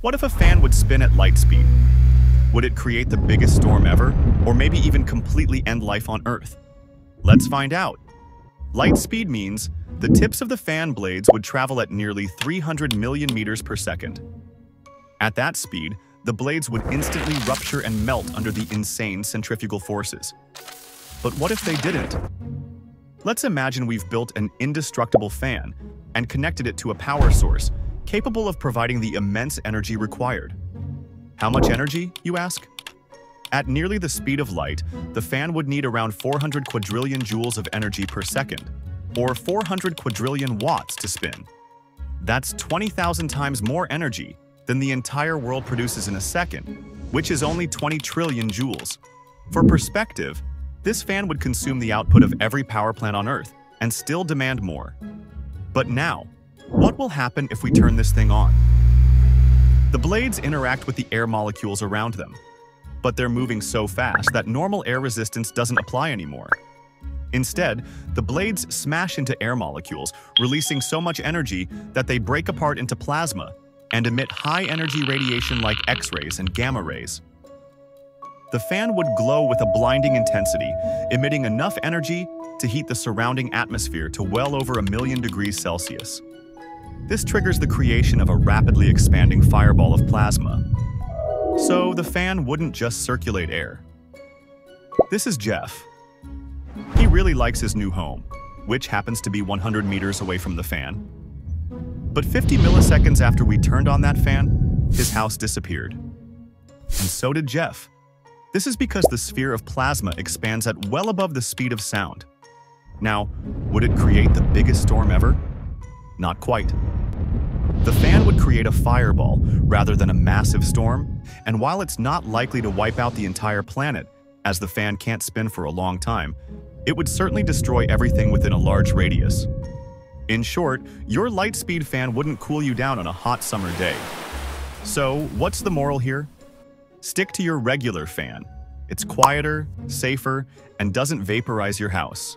What if a fan would spin at light speed? Would it create the biggest storm ever, or maybe even completely end life on Earth? Let's find out. Light speed means the tips of the fan blades would travel at nearly 300 million meters per second. At that speed, the blades would instantly rupture and melt under the insane centrifugal forces. But what if they didn't? Let's imagine we've built an indestructible fan and connected it to a power source capable of providing the immense energy required. How much energy, you ask? At nearly the speed of light, the fan would need around 400 quadrillion joules of energy per second, or 400 quadrillion watts to spin. That's 20,000 times more energy than the entire world produces in a second, which is only 20 trillion joules. For perspective, this fan would consume the output of every power plant on Earth and still demand more. But now, what will happen if we turn this thing on? The blades interact with the air molecules around them, but they're moving so fast that normal air resistance doesn't apply anymore. Instead, the blades smash into air molecules, releasing so much energy that they break apart into plasma and emit high-energy radiation like X-rays and gamma rays. The fan would glow with a blinding intensity, emitting enough energy to heat the surrounding atmosphere to well over a million degrees Celsius. This triggers the creation of a rapidly expanding fireball of plasma. So the fan wouldn't just circulate air. This is Jeff. He really likes his new home, which happens to be 100 meters away from the fan. But 50 milliseconds after we turned on that fan, his house disappeared. And so did Jeff. This is because the sphere of plasma expands at well above the speed of sound. Now, would it create the biggest storm ever? Not quite. The fan would create a fireball rather than a massive storm, and while it's not likely to wipe out the entire planet, as the fan can't spin for a long time, it would certainly destroy everything within a large radius. In short, your light-speed fan wouldn't cool you down on a hot summer day. So, what's the moral here? Stick to your regular fan. It's quieter, safer, and doesn't vaporize your house.